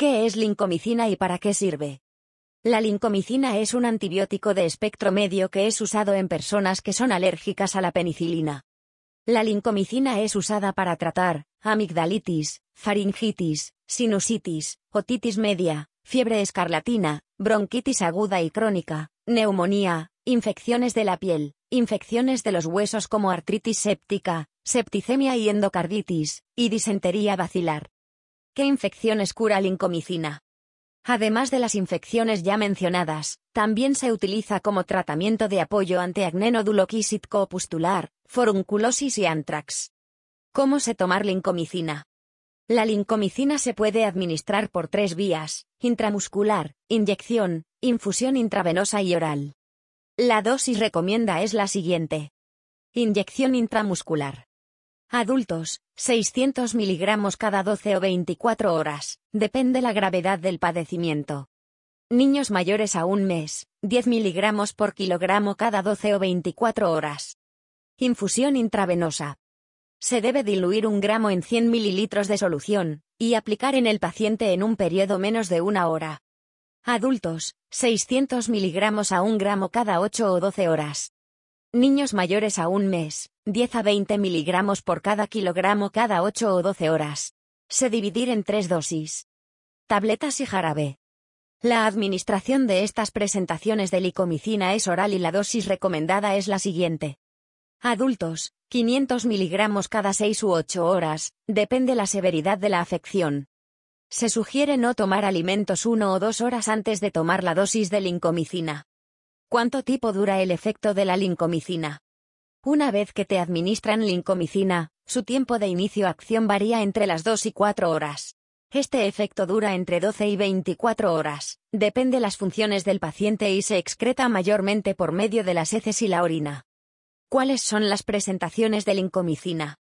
¿Qué es lincomicina y para qué sirve? La lincomicina es un antibiótico de espectro medio que es usado en personas que son alérgicas a la penicilina. La lincomicina es usada para tratar amigdalitis, faringitis, sinusitis, otitis media, fiebre escarlatina, bronquitis aguda y crónica, neumonía, infecciones de la piel, infecciones de los huesos como artritis séptica, septicemia y endocarditis, y disentería bacilar. ¿Qué infecciones cura lincomicina? Además de las infecciones ya mencionadas, también se utiliza como tratamiento de apoyo ante acné noduloquísico pustular, forunculosis y antrax. ¿Cómo se tomar lincomicina? La lincomicina se puede administrar por tres vías, intramuscular, inyección, infusión intravenosa y oral. La dosis recomienda es la siguiente. Inyección intramuscular. Adultos, 600 miligramos cada 12 o 24 horas, depende la gravedad del padecimiento. Niños mayores a un mes, 10 miligramos por kilogramo cada 12 o 24 horas. Infusión intravenosa. Se debe diluir un gramo en 100 mililitros de solución, y aplicar en el paciente en un periodo menos de una hora. Adultos, 600 miligramos a un gramo cada 8 o 12 horas. Niños mayores a un mes, 10 a 20 miligramos por cada kilogramo cada 8 o 12 horas. Se dividir en tres dosis. Tabletas y jarabe. La administración de estas presentaciones de licomicina es oral y la dosis recomendada es la siguiente. Adultos, 500 miligramos cada 6 u 8 horas, depende la severidad de la afección. Se sugiere no tomar alimentos 1 o 2 horas antes de tomar la dosis de lincomicina. ¿Cuánto tiempo dura el efecto de la lincomicina? Una vez que te administran lincomicina, su tiempo de inicio acción varía entre las 2 y 4 horas. Este efecto dura entre 12 y 24 horas, depende las funciones del paciente y se excreta mayormente por medio de las heces y la orina. ¿Cuáles son las presentaciones de lincomicina?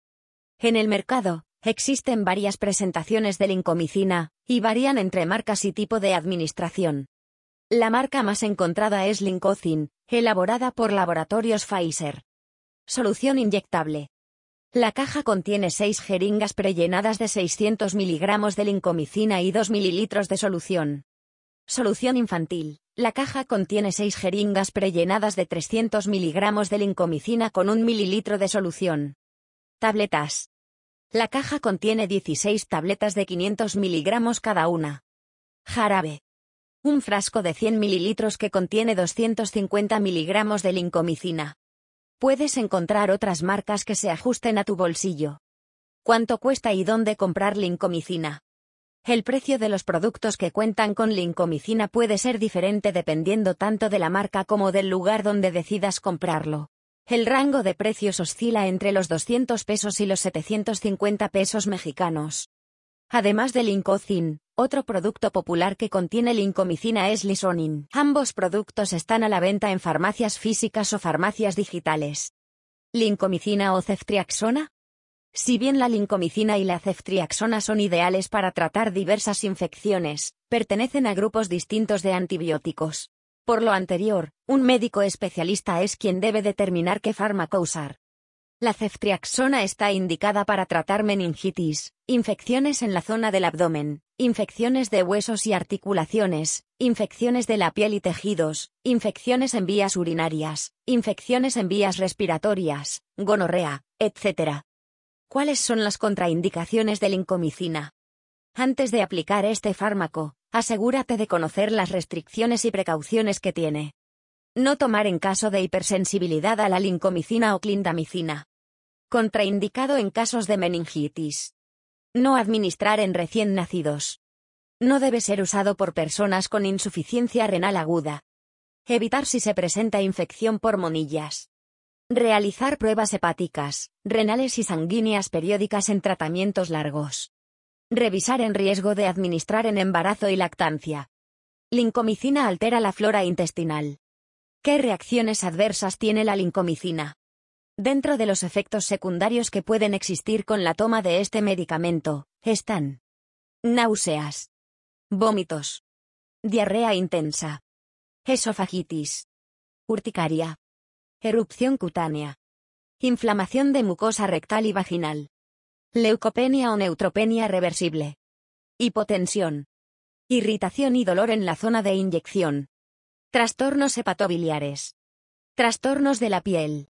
En el mercado, existen varias presentaciones de lincomicina, y varían entre marcas y tipo de administración. La marca más encontrada es Lincocin, elaborada por laboratorios Pfizer. Solución inyectable. La caja contiene 6 jeringas prellenadas de 600 miligramos de lincomicina y 2 mililitros de solución. Solución infantil. La caja contiene 6 jeringas prellenadas de 300 miligramos de lincomicina con 1 mililitro de solución. Tabletas. La caja contiene 16 tabletas de 500 miligramos cada una. Jarabe. Un frasco de 100 mililitros que contiene 250 miligramos de lincomicina. Puedes encontrar otras marcas que se ajusten a tu bolsillo. ¿Cuánto cuesta y dónde comprar lincomicina? El precio de los productos que cuentan con lincomicina puede ser diferente dependiendo tanto de la marca como del lugar donde decidas comprarlo. El rango de precios oscila entre los 200 pesos y los 750 pesos mexicanos. Además del Lincocin, otro producto popular que contiene lincomicina es Lisonin. Ambos productos están a la venta en farmacias físicas o farmacias digitales. ¿Lincomicina o ceftriaxona? Si bien la lincomicina y la ceftriaxona son ideales para tratar diversas infecciones, pertenecen a grupos distintos de antibióticos. Por lo anterior, un médico especialista es quien debe determinar qué fármaco usar. La ceftriaxona está indicada para tratar meningitis, infecciones en la zona del abdomen, infecciones de huesos y articulaciones, infecciones de la piel y tejidos, infecciones en vías urinarias, infecciones en vías respiratorias, gonorrea, etc. ¿Cuáles son las contraindicaciones de la incomicina? Antes de aplicar este fármaco, asegúrate de conocer las restricciones y precauciones que tiene. No tomar en caso de hipersensibilidad a la lincomicina o clindamicina. Contraindicado en casos de meningitis. No administrar en recién nacidos. No debe ser usado por personas con insuficiencia renal aguda. Evitar si se presenta infección por monillas. Realizar pruebas hepáticas, renales y sanguíneas periódicas en tratamientos largos. Revisar en riesgo de administrar en embarazo y lactancia. Lincomicina altera la flora intestinal. ¿Qué reacciones adversas tiene la lincomicina? Dentro de los efectos secundarios que pueden existir con la toma de este medicamento, están náuseas, vómitos, diarrea intensa, esofagitis, urticaria, erupción cutánea, inflamación de mucosa rectal y vaginal, leucopenia o neutropenia reversible, hipotensión, Irritación y dolor en la zona de inyección. Trastornos hepatobiliares. Trastornos de la piel.